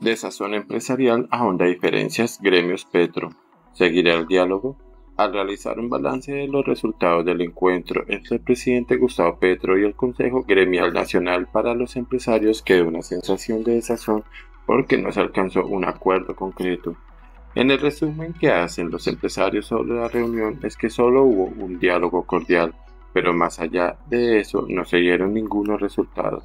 Desazón empresarial ahonda diferencias gremios Petro. Seguirá el diálogo. Al realizar un balance de los resultados del encuentro entre el presidente Gustavo Petro y el Consejo Gremial Nacional para los Empresarios quedó una sensación de desazón porque no se alcanzó un acuerdo concreto. En el resumen que hacen los empresarios sobre la reunión es que solo hubo un diálogo cordial, pero más allá de eso no se dieron ningunos resultados.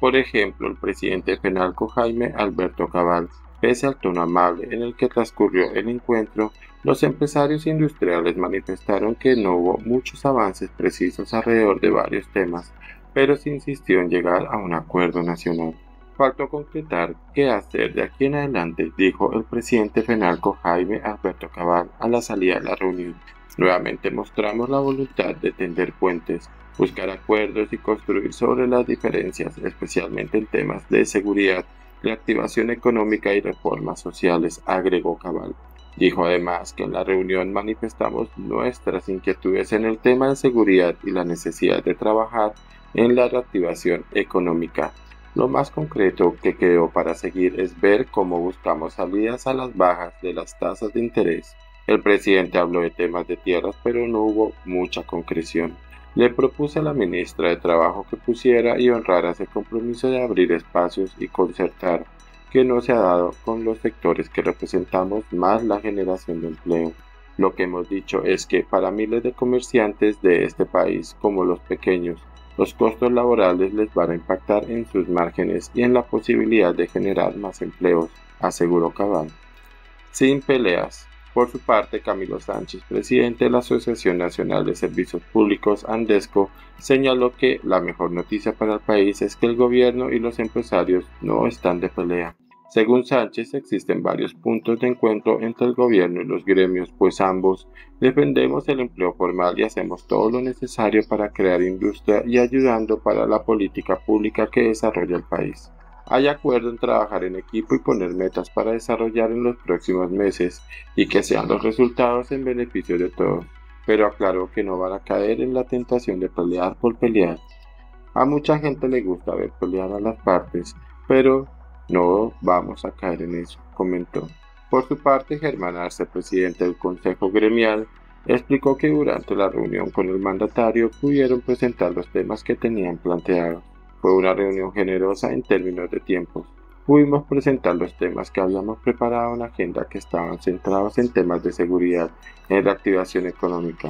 Por ejemplo, el presidente penalco Jaime Alberto Cabal, pese al tono amable en el que transcurrió el encuentro, los empresarios industriales manifestaron que no hubo muchos avances precisos alrededor de varios temas, pero se insistió en llegar a un acuerdo nacional. Faltó concretar qué hacer de aquí en adelante, dijo el presidente penalco Jaime Alberto Cabal a la salida de la reunión. Nuevamente mostramos la voluntad de tender puentes, buscar acuerdos y construir sobre las diferencias, especialmente en temas de seguridad, reactivación económica y reformas sociales, agregó Cabal. Dijo además que en la reunión manifestamos nuestras inquietudes en el tema de seguridad y la necesidad de trabajar en la reactivación económica. Lo más concreto que quedó para seguir es ver cómo buscamos salidas a las bajas de las tasas de interés. El presidente habló de temas de tierras, pero no hubo mucha concreción. Le propuse a la ministra de Trabajo que pusiera y honrara ese compromiso de abrir espacios y concertar, que no se ha dado con los sectores que representamos más la generación de empleo. Lo que hemos dicho es que para miles de comerciantes de este país, como los pequeños, los costos laborales les van a impactar en sus márgenes y en la posibilidad de generar más empleos, aseguró Cabal. Sin peleas, por su parte, Camilo Sánchez, presidente de la Asociación Nacional de Servicios Públicos, Andesco, señaló que la mejor noticia para el país es que el gobierno y los empresarios no están de pelea. Según Sánchez, existen varios puntos de encuentro entre el gobierno y los gremios, pues ambos defendemos el empleo formal y hacemos todo lo necesario para crear industria y ayudando para la política pública que desarrolla el país hay acuerdo en trabajar en equipo y poner metas para desarrollar en los próximos meses y que sean los resultados en beneficio de todos, pero aclaró que no van a caer en la tentación de pelear por pelear. A mucha gente le gusta ver pelear a las partes, pero no vamos a caer en eso, comentó. Por su parte, Germán Arce, presidente del Consejo Gremial, explicó que durante la reunión con el mandatario pudieron presentar los temas que tenían planteados. Fue una reunión generosa en términos de tiempos. Pudimos presentar los temas que habíamos preparado en la agenda que estaban centrados en temas de seguridad, en reactivación económica.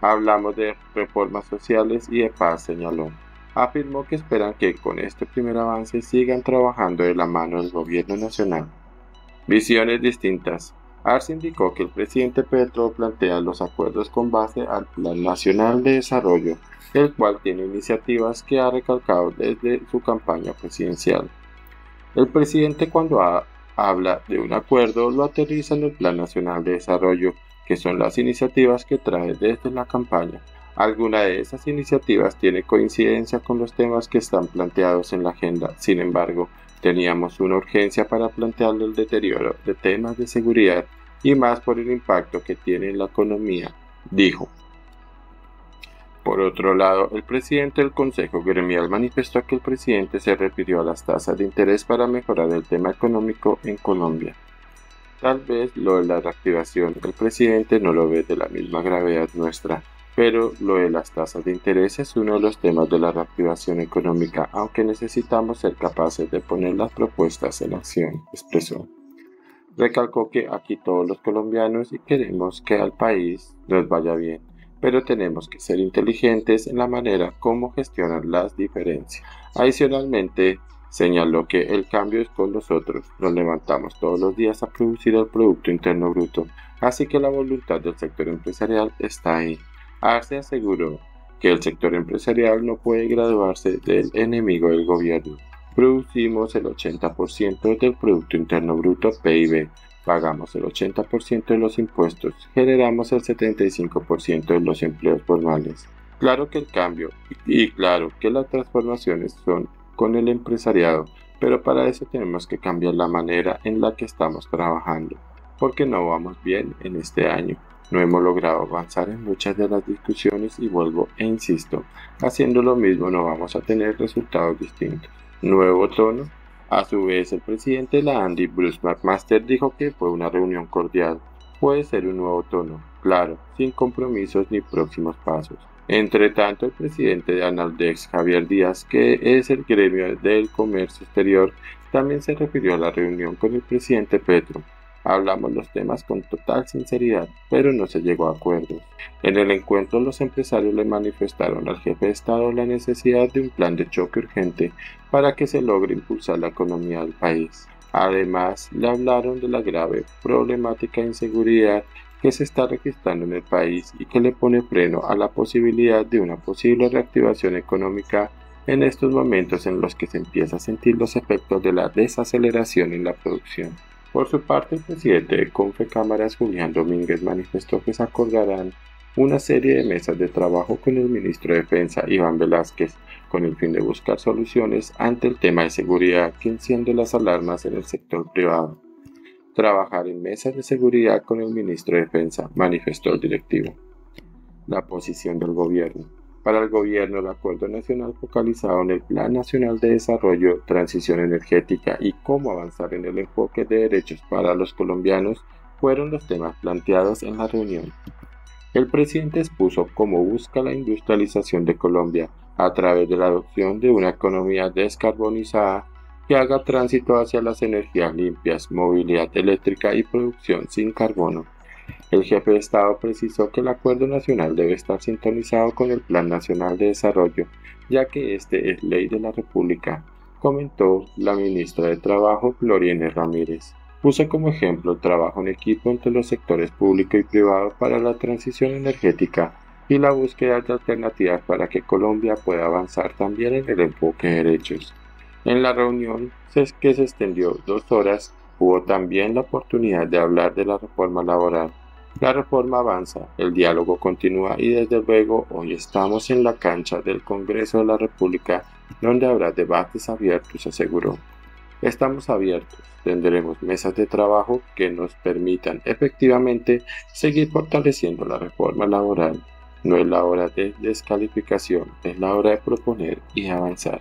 Hablamos de reformas sociales y de paz, señaló. Afirmó que esperan que con este primer avance sigan trabajando de la mano del gobierno nacional. Visiones distintas. Arce indicó que el presidente Petro plantea los acuerdos con base al Plan Nacional de Desarrollo el cual tiene iniciativas que ha recalcado desde su campaña presidencial. El presidente cuando habla de un acuerdo lo aterriza en el Plan Nacional de Desarrollo, que son las iniciativas que trae desde la campaña. Alguna de esas iniciativas tiene coincidencia con los temas que están planteados en la agenda. Sin embargo, teníamos una urgencia para plantearle el deterioro de temas de seguridad y más por el impacto que tiene en la economía, dijo. Por otro lado, el presidente del Consejo Gremial manifestó que el presidente se refirió a las tasas de interés para mejorar el tema económico en Colombia. Tal vez lo de la reactivación el presidente no lo ve de la misma gravedad nuestra, pero lo de las tasas de interés es uno de los temas de la reactivación económica, aunque necesitamos ser capaces de poner las propuestas en acción, expresó. Recalcó que aquí todos los colombianos y queremos que al país nos vaya bien pero tenemos que ser inteligentes en la manera como gestionar las diferencias. Adicionalmente, señaló que el cambio es con nosotros, nos levantamos todos los días a producir el Producto Interno Bruto, así que la voluntad del sector empresarial está ahí. Arce aseguró que el sector empresarial no puede graduarse del enemigo del gobierno. Producimos el 80% del Producto Interno Bruto PIB, pagamos el 80% de los impuestos, generamos el 75% de los empleos formales. Claro que el cambio y claro que las transformaciones son con el empresariado, pero para eso tenemos que cambiar la manera en la que estamos trabajando, porque no vamos bien en este año. No hemos logrado avanzar en muchas de las discusiones y vuelvo e insisto, haciendo lo mismo no vamos a tener resultados distintos. Nuevo tono, A su vez, el presidente de la Andy, Bruce McMaster, dijo que fue una reunión cordial. Puede ser un nuevo tono, claro, sin compromisos ni próximos pasos. Entre tanto, el presidente de Analdex, Javier Díaz, que es el gremio del comercio exterior, también se refirió a la reunión con el presidente Petro. Hablamos los temas con total sinceridad, pero no se llegó a acuerdos. En el encuentro los empresarios le manifestaron al jefe de Estado la necesidad de un plan de choque urgente para que se logre impulsar la economía del país. Además, le hablaron de la grave problemática de inseguridad que se está registrando en el país y que le pone freno a la posibilidad de una posible reactivación económica en estos momentos en los que se empieza a sentir los efectos de la desaceleración en la producción. Por su parte, el presidente de Confecámaras, Julián Domínguez, manifestó que se acordarán una serie de mesas de trabajo con el ministro de Defensa, Iván Velázquez, con el fin de buscar soluciones ante el tema de seguridad que enciende las alarmas en el sector privado trabajar en mesas de seguridad con el ministro de Defensa, manifestó el directivo. La posición del gobierno. Para el gobierno, el acuerdo nacional focalizado en el Plan Nacional de Desarrollo, Transición Energética y cómo avanzar en el enfoque de derechos para los colombianos fueron los temas planteados en la reunión. El presidente expuso cómo busca la industrialización de Colombia a través de la adopción de una economía descarbonizada que haga tránsito hacia las energías limpias, movilidad eléctrica y producción sin carbono. El jefe de Estado precisó que el Acuerdo Nacional debe estar sintonizado con el Plan Nacional de Desarrollo, ya que este es ley de la República, comentó la ministra de Trabajo, Gloriana Ramírez. Puso como ejemplo el trabajo en equipo entre los sectores público y privado para la transición energética y la búsqueda de alternativas para que Colombia pueda avanzar también en el enfoque de derechos. En la reunión, que se extendió dos horas, hubo también la oportunidad de hablar de la reforma laboral. La reforma avanza, el diálogo continúa y desde luego hoy estamos en la cancha del Congreso de la República donde habrá debates abiertos, aseguró. Estamos abiertos, tendremos mesas de trabajo que nos permitan efectivamente seguir fortaleciendo la reforma laboral. No es la hora de descalificación, es la hora de proponer y avanzar.